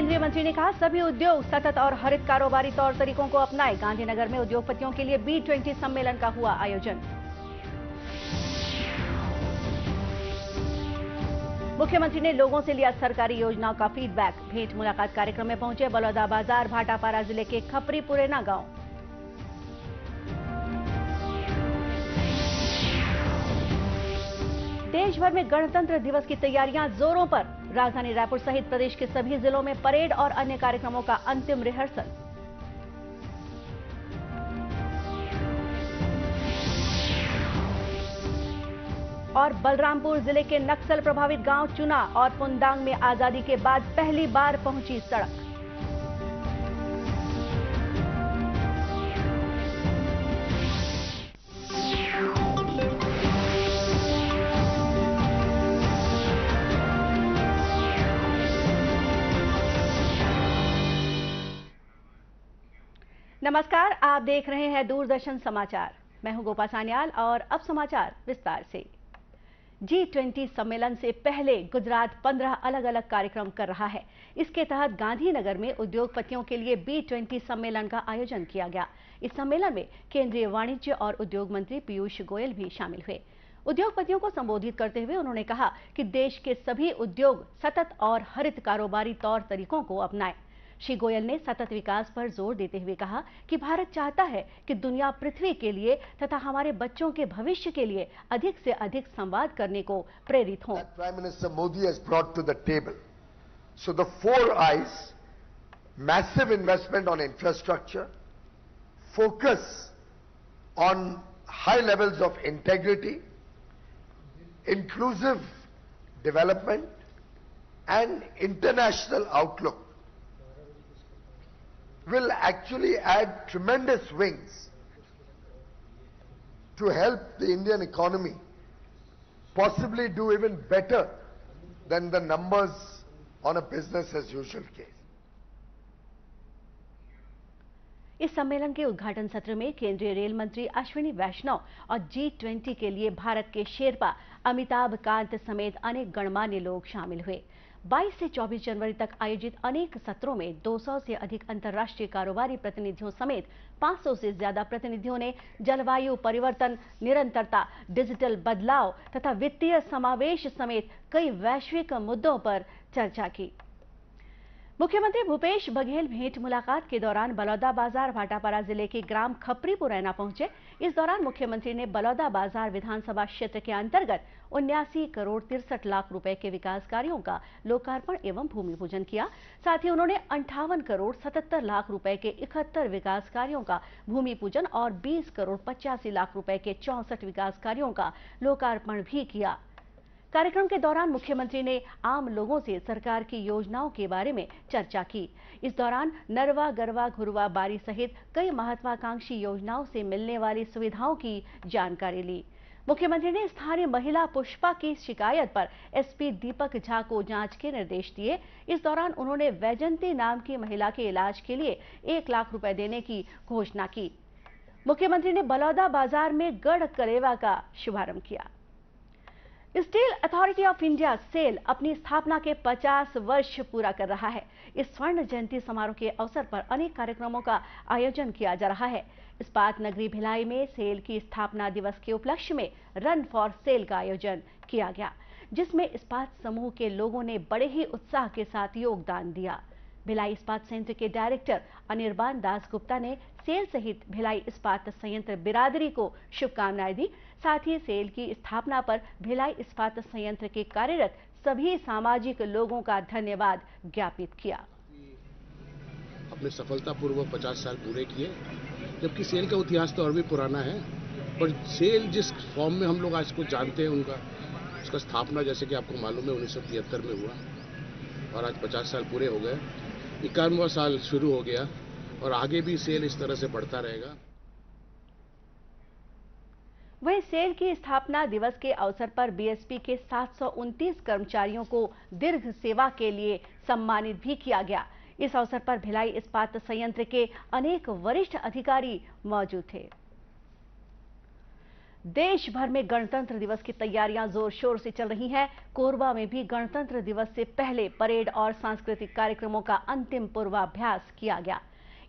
केंद्रीय मंत्री ने कहा, सभी उद्योग सतत और हरित कारोबारी तौर तरीकों को अपनाए। गांधीनगर में उद्योगपतियों के लिए बी ट्वेंटी सम्मेलन का हुआ आयोजन। मुख्यमंत्री ने लोगों से लिया सरकारी योजनाओं का फीडबैक भेंट मुलाकात कार्यक्रम में पहुँचे बलौदा बाज़ार, भाटापारा ज़िले के खपरी पुरेना गाँव। देश भर में गणतंत्र दिवस की तैयारियाँ जोरों पर। राजधानी रायपुर सहित प्रदेश के सभी जिलों में परेड और अन्य कार्यक्रमों का अंतिम रिहर्सल। और बलरामपुर ज़िले के नक्सल प्रभावित गाँव चुना और पुंदांग में आज़ादी के बाद पहली बार पहुँची सड़क। नमस्कार, आप देख रहे हैं दूरदर्शन समाचार। मैं हूँ गोपा सान्याल और अब समाचार विस्तार से। जी ट्वेंटी सम्मेलन से पहले गुजरात पंद्रह अलग अलग कार्यक्रम कर रहा है। इसके तहत गांधीनगर में उद्योगपतियों के लिए बी ट्वेंटी सम्मेलन का आयोजन किया गया। इस सम्मेलन में केंद्रीय वाणिज्य और उद्योग मंत्री पीयूष गोयल भी शामिल हुए। उद्योगपतियों को संबोधित करते हुए उन्होंने कहा कि देश के सभी उद्योग सतत और हरित कारोबारी तौर तरीकों को अपनाएँ। श्री गोयल ने सतत विकास पर ज़ोर देते हुए कहा कि भारत चाहता है कि दुनिया पृथ्वी के लिए तथा हमारे बच्चों के भविष्य के लिए अधिक से अधिक संवाद करने को प्रेरित हो। Prime minister Modi to the table so the four I's massive investment on infrastructure focus on high levels of integrity inclusive development and international outlook will actually add tremendous wings to help the Indian economy possibly do even better than the numbers on a business as usual case. इस सम्मेलन के उद्घाटन सत्र में केंद्रीय rail मंत्री अश्विनी वैष्णव और G twenty के लिए भारत के शेरपा अमिताभ कांत समेत अनेक गणमान्य लोग शामिल हुए 22 से 24 जनवरी तक आयोजित अनेक सत्रों में 200 से अधिक अंतर्राष्ट्रीय कारोबारी प्रतिनिधियों समेत 500 से ज़्यादा प्रतिनिधियों ने जलवायु परिवर्तन, निरंतरता, डिजिटल बदलाव तथा वित्तीय समावेश समेत कई वैश्विक मुद्दों पर चर्चा की। मुख्यमंत्री भूपेश बघेल भेंट मुलाकात के दौरान बलौदा बाज़ार भाटापारा ज़िले के ग्राम खपरी पुरैना पहुँचे। इस दौरान मुख्यमंत्री ने बलौदा बाज़ार विधानसभा क्षेत्र के अंतर्गत उन्यासी करोड़ तिरसठ लाख रुपए के विकास कार्यों का लोकार्पण एवं भूमि पूजन किया। साथ ही उन्होंने अंठावन करोड़ सतहत्तर लाख रुपए के इकहत्तर विकास कार्यों का भूमि पूजन और बीस करोड़ पचासी लाख रुपए के चौसठ विकास कार्यों का लोकार्पण भी किया। कार्यक्रम के दौरान मुख्यमंत्री ने आम लोगों से सरकार की योजनाओं के बारे में चर्चा की। इस दौरान नरवा, गरवा, घुरवा, बारी सहित कई महत्वाकांक्षी योजनाओं से मिलने वाली सुविधाओं की जानकारी ली। मुख्यमंत्री ने स्थानीय महिला पुष्पा की शिकायत पर एसपी दीपक झा को जाँच के निर्देश दिए। इस दौरान उन्होंने वैजंती नाम की महिला के इलाज के लिए एक लाख रुपए देने की घोषणा की। मुख्यमंत्री ने बलौदा बाज़ार में गढ़ कलेवा का शुभारंभ किया। Steel authority of India SAIL अपनी स्थापना के 50 वर्ष पूरा कर रहा है। इस स्वर्ण जयंती समारोह के अवसर पर अनेक कार्यक्रमों का आयोजन किया जा रहा है। इस्पात नगरी भिलाई में सेल की स्थापना दिवस के उपलक्ष्य में रन फॉर सेल का आयोजन किया गया, जिसमें इस्पात समूह के लोगों ने बड़े ही उत्साह के साथ योगदान दिया। भिलाई इस्पात संयंत्र के डायरेक्टर अनिर्बान दास गुप्ता ने सेल सहित भिलाई इस्पात संयंत्र बिरादरी को शुभकामनाएँ दी साथ ही सेल की स्थापना पर भिलाई इस्पात संयंत्र के कार्यरत सभी सामाजिक लोगों का धन्यवाद ज्ञापित किया। अपने सफलतापूर्वक 50 साल पूरे किए, जबकि सेल का इतिहास तो और भी पुराना है, पर सेल जिस फॉर्म में हम लोग आज को जानते हैं, उनका, उसका स्थापना जैसे कि आपको मालूम है, उन्नीस में हुआ, और आज 50 साल पूरे हो गए। इक्यानवा साल शुरू हो गया, और आगे भी सेल इस तरह से बढ़ता रहेगा। वहीं सेल की स्थापना दिवस के अवसर पर बीएसपी के 729 कर्मचारियों को दीर्घ सेवा के लिए सम्मानित भी किया गया। इस अवसर पर भिलाई इस्पात संयंत्र के अनेक वरिष्ठ अधिकारी मौजूद थे। देश भर में गणतंत्र दिवस की तैयारियाँ ज़ोर शोर से चल रही हैं। कोरबा में भी गणतंत्र दिवस से पहले परेड और सांस्कृतिक कार्यक्रमों का अंतिम पूर्वाभ्यास किया गया।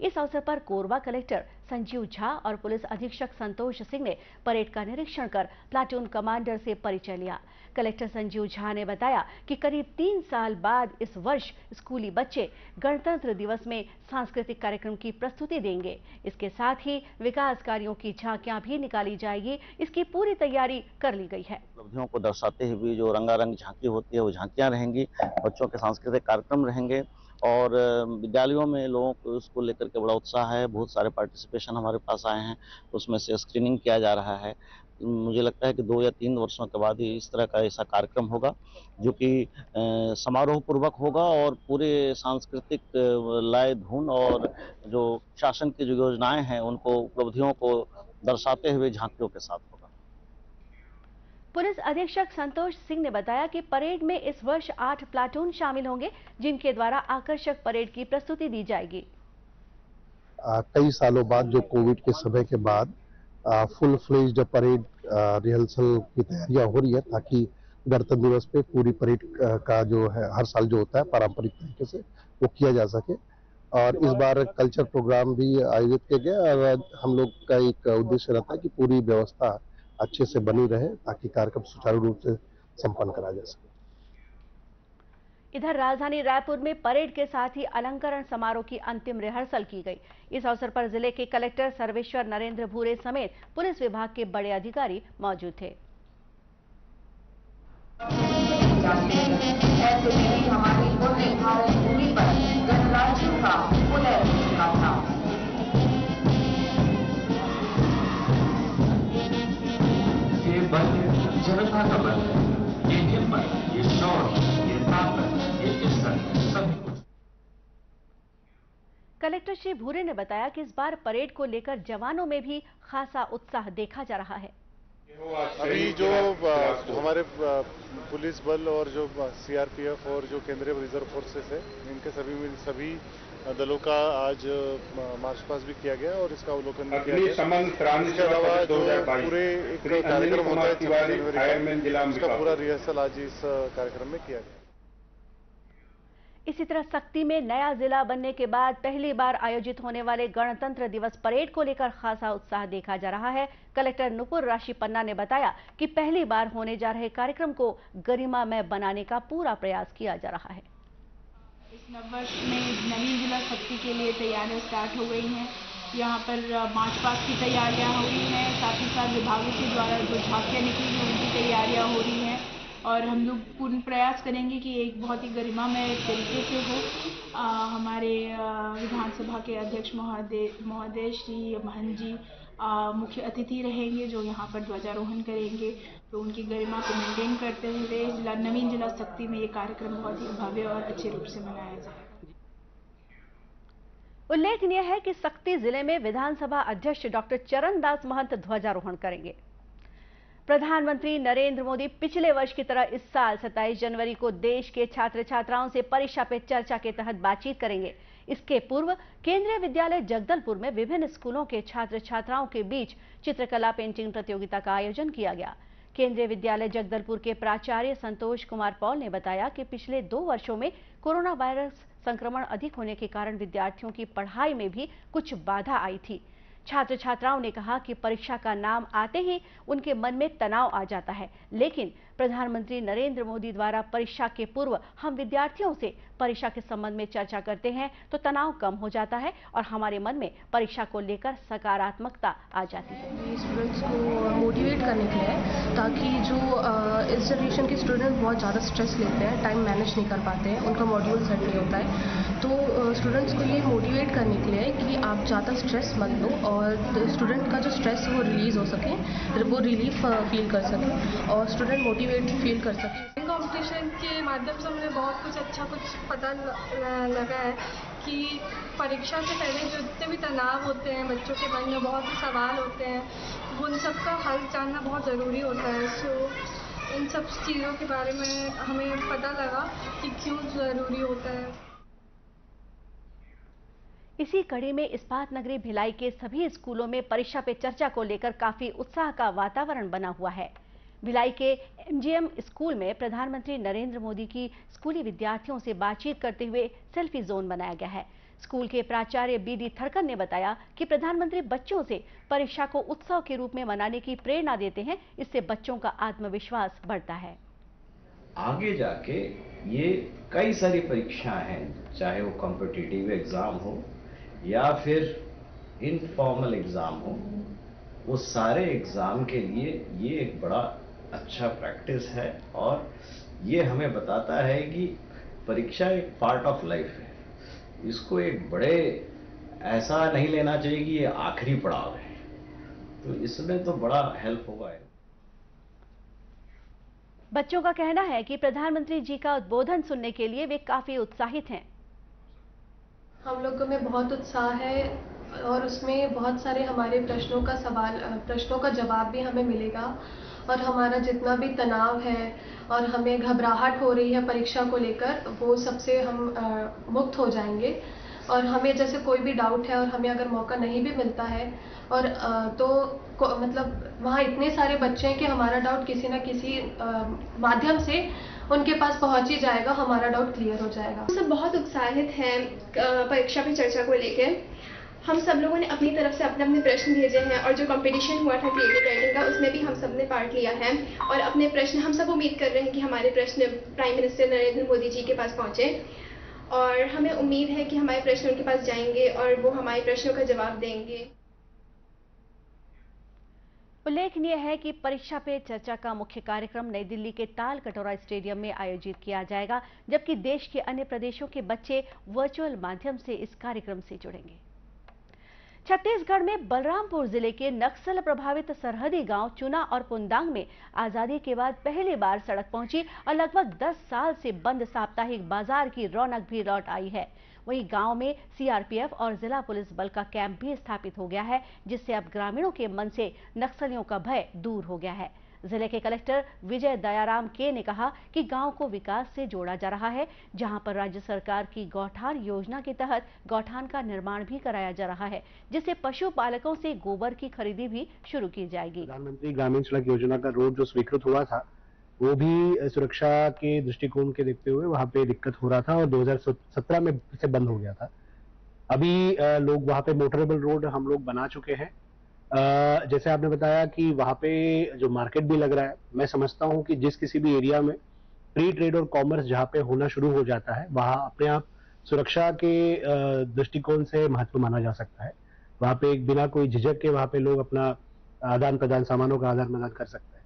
इस अवसर पर कोरबा कलेक्टर संजीव झा और पुलिस अधीक्षक संतोष सिंह ने परेड का निरीक्षण कर प्लाटून कमांडर से परिचय लिया। कलेक्टर संजीव झा ने बताया कि करीब तीन साल बाद इस वर्ष स्कूली बच्चे गणतंत्र दिवस में सांस्कृतिक कार्यक्रम की प्रस्तुति देंगे। इसके साथ ही विकास कार्यों की झांकियाँ भी निकाली जाएगी। इसकी पूरी तैयारी कर ली गई है। उपलब्धियों को दर्शाते हुए जो रंगारंग झांकी होती है, वो झांकियाँ रहेंगी। बच्चों के सांस्कृतिक कार्यक्रम रहेंगे। और विद्यालयों में लोगों को इसको लेकर के बड़ा उत्साह है। बहुत सारे पार्टिसिपेशन हमारे पास आए हैं। उसमें से स्क्रीनिंग किया जा रहा है। मुझे लगता है कि दो या तीन वर्षों के बाद ही इस तरह का ऐसा कार्यक्रम होगा, जो कि समारोह पूर्वक होगा और पूरे सांस्कृतिक लय, धुन और जो शासन की जो योजनाएँ हैं, उनको, उपलब्धियों को दर्शाते हुए झांकियों के साथ होगा। पुलिस अधीक्षक संतोष सिंह ने बताया कि परेड में इस वर्ष आठ प्लाटून शामिल होंगे जिनके द्वारा आकर्षक परेड की प्रस्तुति दी जाएगी। कई सालों बाद जो कोविड के समय के बाद आ, फुल फ्लेज परेड रिहर्सल की तैयारियाँ हो रही है ताकि गणतंत्र दिवस पे पूरी परेड का जो है हर साल जो होता है पारंपरिक तरीके से वो किया जा सके। और इस बार कल्चर प्रोग्राम भी आयोजित किया गया और हम लोग का एक उद्देश्य रहता है कि पूरी व्यवस्था अच्छे से बनी रहे ताकि कार्यक्रम सुचारू रूप से संपन्न करा जा सके। इधर राजधानी रायपुर में परेड के साथ ही अलंकरण समारोह की अंतिम रिहर्सल की गई। इस अवसर पर ज़िले के कलेक्टर सर्वेश्वर नरेंद्र भूरे समेत पुलिस विभाग के बड़े अधिकारी मौजूद थे। हमारी ये हिम्मत ये ये ताकत ये इज़्ज़त सभी कलेक्टर श्री भूरे ने बताया कि इस बार परेड को लेकर जवानों में भी खासा उत्साह देखा जा रहा है। अभी जो हमारे पुलिस बल और जो सीआरपीएफ और जो केंद्रीय रिज़र्व फोर्सेस है, इनके सभी सभी दलों का आज मार्च पास भी किया गया और इसका अवलोकन भी किया गया। इसके अलावा जो पूरे एक कार्यक्रम होता है छब्बीस जनवरी का उसका पूरा रिहर्सल आज इस कार्यक्रम में किया गया। इसी तरह सख्ती में नया जिला बनने के बाद पहली बार आयोजित होने वाले गणतंत्र दिवस परेड को लेकर खासा उत्साह देखा जा रहा है। कलेक्टर नुपुर राशि पन्ना ने बताया कि पहली बार होने जा रहे कार्यक्रम को गरिमामय बनाने का पूरा प्रयास किया जा रहा है। इस नववर्ष में नवीन जिला शक्ति के लिए तैयारियाँ स्टार्ट हो गई हैं। यहाँ पर मार्च पास की तैयारियाँ हो रही हैं साथ ही साथ विभागों के द्वारा जो झांकियाँ निकली हैं उनकी तैयारियाँ हो रही हैं। और हम लोग पूर्ण प्रयास करेंगे कि एक बहुत ही गरिमा गरिमामय तरीके से हो। आ, हमारे विधानसभा के अध्यक्ष महोदय महोदय श्री महन जी मुख्य अतिथि रहेंगे जो यहाँ पर ध्वजारोहण करेंगे तो उनकी गरिमा को मेंटेन करते हुए जिला, नवीन जिला शक्ति में ये कार्यक्रम बहुत ही भव्य और अच्छे रूप से मनाया जाएगा। उल्लेखनीय है कि शक्ति ज़िले में विधानसभा अध्यक्ष डॉक्टर चरणदास महंत ध्वजारोहण करेंगे। प्रधानमंत्री नरेंद्र मोदी पिछले वर्ष की तरह इस साल 27 जनवरी को देश के छात्र छात्राओं से परीक्षा पे चर्चा के तहत बातचीत करेंगे। इसके पूर्व केंद्रीय विद्यालय जगदलपुर में विभिन्न स्कूलों के छात्र छात्राओं के बीच चित्रकला पेंटिंग प्रतियोगिता का आयोजन किया गया। केंद्रीय विद्यालय जगदलपुर के प्राचार्य संतोष कुमार पॉल ने बताया कि पिछले दो वर्षों में कोरोना वायरस संक्रमण अधिक होने के कारण विद्यार्थियों की पढ़ाई में भी कुछ बाधा आई थी। छात्र छात्राओं ने कहा कि परीक्षा का नाम आते ही उनके मन में तनाव आ जाता है, लेकिन प्रधानमंत्री नरेंद्र मोदी द्वारा परीक्षा के पूर्व हम विद्यार्थियों से परीक्षा के संबंध में चर्चा करते हैं तो तनाव कम हो जाता है और हमारे मन में परीक्षा को लेकर सकारात्मकता आ जाती है। स्टूडेंट्स को मोटिवेट करने के लिए ताकि जो इस जनरेशन के स्टूडेंट बहुत ज़्यादा स्ट्रेस लेते हैं टाइम मैनेज नहीं कर पाते हैं, उनका मॉड्यूल सेट नहीं होता है। तो स्टूडेंट्स को ये मोटिवेट करने के लिए कि आप ज़्यादा स्ट्रेस मत लो और स्टूडेंट का जो स्ट्रेस है वो रिलीज़ हो सके, वो रिलीफ फील कर सके। और स्टूडेंट मोटिवेट मोटिवेट फील कर सकें। कंपटीशन के माध्यम से मुझे बहुत कुछ अच्छा कुछ पता लगा है कि परीक्षा से पहले जो जितने भी तनाव होते हैं बच्चों के मन में बहुत से सवाल होते हैं उन सब का हल जानना बहुत ज़रूरी होता है। सो इन सब चीज़ों के बारे में हमें पता लगा कि क्यों ज़रूरी होता है। इसी कड़ी में इस्पात नगरी भिलाई के सभी स्कूलों में परीक्षा पे चर्चा को लेकर काफ़ी उत्साह का वातावरण बना हुआ है। भिलाई के एमजीएम स्कूल में प्रधानमंत्री नरेंद्र मोदी की स्कूली विद्यार्थियों से बातचीत करते हुए सेल्फी जोन बनाया गया है। स्कूल के प्राचार्य बी डी थरकन ने बताया कि प्रधानमंत्री बच्चों से परीक्षा को उत्सव के रूप में मनाने की प्रेरणा देते हैं, इससे बच्चों का आत्मविश्वास बढ़ता है। आगे जाके ये कई सारी परीक्षाएँ हैं, चाहे वो कॉम्पिटिटिव एग्ज़ाम हो या फिर इनफॉर्मल एग्ज़ाम हो, वो सारे एग्ज़ाम के लिए ये एक बड़ा अच्छा प्रैक्टिस है और ये हमें बताता है कि परीक्षा एक पार्ट ऑफ़ लाइफ है। इसको एक बड़े ऐसा नहीं लेना चाहिए कि ये आखिरी पड़ाव है। तो इसमें तो बड़ा हेल्प होगा। बच्चों का कहना है कि प्रधानमंत्री जी का उद्बोधन सुनने के लिए वे काफ़ी उत्साहित हैं। हम लोगों में बहुत उत्साह है और उसमें बहुत सारे हमारे प्रश्नों का सवाल प्रश्नों का जवाब भी हमें मिलेगा। और हमारा जितना भी तनाव है और हमें घबराहट हो रही है परीक्षा को लेकर, वो सबसे हम मुक्त हो जाएँगे। और हमें जैसे कोई भी डाउट है और हमें अगर मौका नहीं भी मिलता है, और तो मतलब वहाँ इतने सारे बच्चे हैं कि हमारा डाउट किसी ना किसी माध्यम से उनके पास पहुँच ही जाएगा, हमारा डाउट क्लियर हो जाएगा। सब बहुत उत्साहित हैं परीक्षा पे चर्चा को लेकर हम सब लोगों ने अपनी तरफ़ से अपने अपने प्रश्न भेजे हैं और जो कंपटीशन हुआ था क्रिएटिव राइटिंग का, उसमें भी हम सबने पार्ट लिया है। और अपने प्रश्न, हम सब उम्मीद कर रहे हैं कि हमारे प्रश्न प्राइम मिनिस्टर नरेंद्र मोदी जी के पास पहुँचे। और हमें उम्मीद है कि हमारे प्रश्न उनके पास जाएँगे और वो हमारे प्रश्नों का जवाब देंगे। उल्लेखनीय है कि परीक्षा पे चर्चा का मुख्य कार्यक्रम नई दिल्ली के ताल कटोरा स्टेडियम में आयोजित किया जाएगा, जबकि देश के अन्य प्रदेशों के बच्चे वर्चुअल माध्यम से इस कार्यक्रम से जुड़ेंगे। छत्तीसगढ़ में बलरामपुर ज़िले के नक्सल प्रभावित सरहदी गाँव चुना और पुंदांग में आज़ादी के बाद पहली बार सड़क पहुँची और लगभग 10 साल से बंद साप्ताहिक बाज़ार की रौनक भी लौट आई है। वहीं गाँव में सीआरपीएफ और जिला पुलिस बल का कैंप भी स्थापित हो गया है, जिससे अब ग्रामीणों के मन से नक्सलियों का भय दूर हो गया है। ज़िले के कलेक्टर विजय दयाराम के ने कहा कि गाँव को विकास से जोड़ा जा रहा है, जहाँ पर राज्य सरकार की गौठान योजना के तहत गौठान का निर्माण भी कराया जा रहा है, जिससे पशुपालकों से गोबर की खरीदी भी शुरू की जाएगी। प्रधानमंत्री ग्रामीण सड़क योजना का रोड जो स्वीकृत हुआ था, वो भी सुरक्षा के दृष्टिकोण के देखते हुए वहाँ पे दिक्कत हो रहा था और 2017 में से बंद हो गया था। अभी लोग वहाँ पे मोटरेबल रोड हम लोग बना चुके हैं। जैसे आपने बताया कि वहाँ पे जो मार्केट भी लग रहा है, मैं समझता हूँ कि जिस किसी भी एरिया में फ्री ट्रेड और कॉमर्स जहाँ पे होना शुरू हो जाता है, वहाँ अपने आप सुरक्षा के दृष्टिकोण से महत्व माना जा सकता है। वहाँ पे एक बिना कोई झिझक के वहाँ पे लोग अपना आदान प्रदान सामानों का आदान प्रदान कर सकते हैं।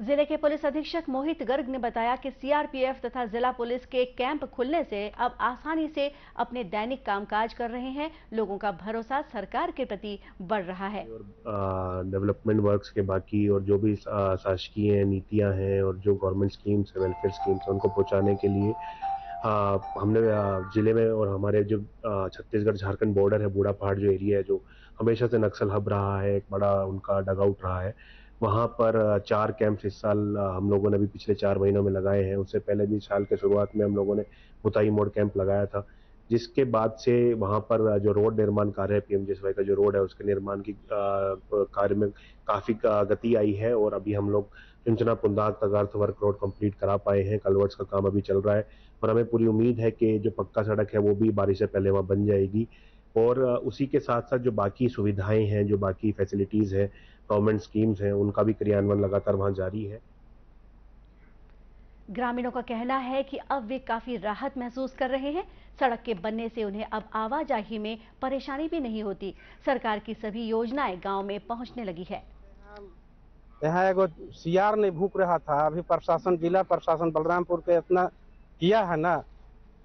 ज़िले के पुलिस अधीक्षक मोहित गर्ग ने बताया कि सीआरपीएफ तथा जिला पुलिस के कैंप खुलने से अब आसानी से अपने दैनिक कामकाज कर रहे हैं। लोगों का भरोसा सरकार के प्रति बढ़ रहा है। डेवलपमेंट वर्क्स के बाकी और जो भी शासकीय नीतियाँ हैं और जो गवर्नमेंट स्कीम्स है वेलफेयर स्कीम्स उनको पहुँचाने के लिए आ, हमने ज़िले में और हमारे जो छत्तीसगढ़ झारखंड बॉर्डर है बूढ़ा पहाड़ जो एरिया है जो हमेशा से नक्सल हब रहा है एक बड़ा उनका डगआउट रहा है वहाँ पर चार कैंप्स इस साल हम लोगों ने भी पिछले चार महीनों में लगाए हैं। उससे पहले भी साल के शुरुआत में हम लोगों ने मुताई मोड़ कैंप लगाया था, जिसके बाद से वहाँ पर जो रोड निर्माण कार्य है, पीएम पीएमजीएसवाई का जो रोड है, उसके निर्माण की कार्य में काफ़ी गति आई है और अभी हम लोग चिंचना पुंदाग तक अर्थ वर्क रोड कंप्लीट करा पाए हैं। कलवर्ट्स का काम अभी चल रहा है और हमें पूरी उम्मीद है कि जो पक्का सड़क है, वो भी बारिश से पहले वहाँ बन जाएगी। और उसी के साथ साथ जो बाकी सुविधाएँ हैं, जो बाकी फैसिलिटीज़ हैं गवर्नमेंट स्कीम्स हैं उनका भी क्रियान्वयन लगातार वहाँ जारी है। ग्रामीणों का कहना है कि अब वे काफ़ी राहत महसूस कर रहे हैं। सड़क के बनने से उन्हें अब आवाजाही में परेशानी भी नहीं होती। सरकार की सभी योजनाएँ गाँव में पहुँचने लगी है। यहाँ एगो सीआर नहीं भूख रहा था। अभी प्रशासन जिला प्रशासन बलरामपुर के इतना किया है ना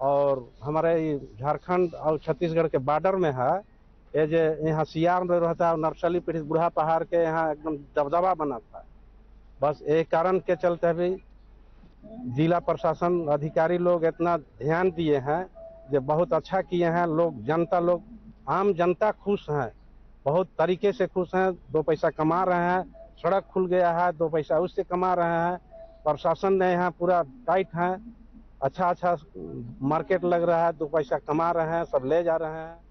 और हमारे झारखंड और छत्तीसगढ़ के बॉर्डर में है ये जो यहाँ सियार में रहता है नर्सली पीड़ित बूढ़ा पहाड़ के यहाँ एकदम दबदबा बना था। बस एक कारण के चलते भी जिला प्रशासन अधिकारी लोग इतना ध्यान दिए हैं जो बहुत अच्छा किए हैं। लोग, जनता लोग, आम जनता खुश हैं। बहुत तरीके से खुश हैं। दो पैसा कमा रहे हैं। सड़क खुल गया है, दो पैसा उससे कमा रहे हैं। प्रशासन ने यहाँ पूरा टाइट है। अच्छा अच्छा मार्केट लग रहा है, दो पैसा कमा रहे हैं, सब ले जा रहे हैं।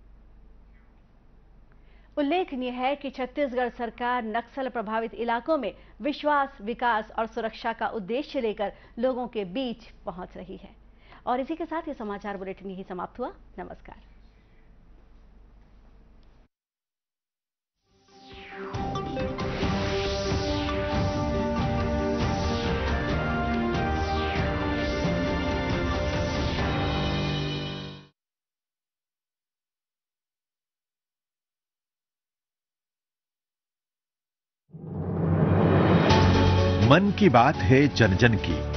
उल्लेखनीय है कि छत्तीसगढ़ सरकार नक्सल प्रभावित इलाकों में विश्वास, विकास और सुरक्षा का उद्देश्य लेकर लोगों के बीच पहुँच रही है। और इसी के साथ ये समाचार बुलेटिन यही समाप्त हुआ। नमस्कार। मन की बात है जन जन की।